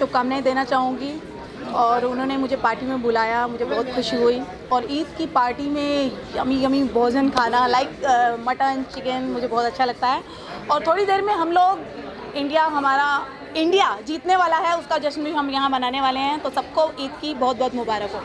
शुभकामनाएँ देना चाहूँगी और उन्होंने मुझे पार्टी में बुलाया, मुझे बहुत खुशी हुई। और ईद की पार्टी में यमी यमी भोजन खाना लाइक मटन चिकन मुझे बहुत अच्छा लगता है। और थोड़ी देर में हम लोग इंडिया, हमारा इंडिया जीतने वाला है, उसका जश्न भी हम यहाँ मनाने वाले हैं। तो सबको ईद की बहुत बहुत मुबारक हो।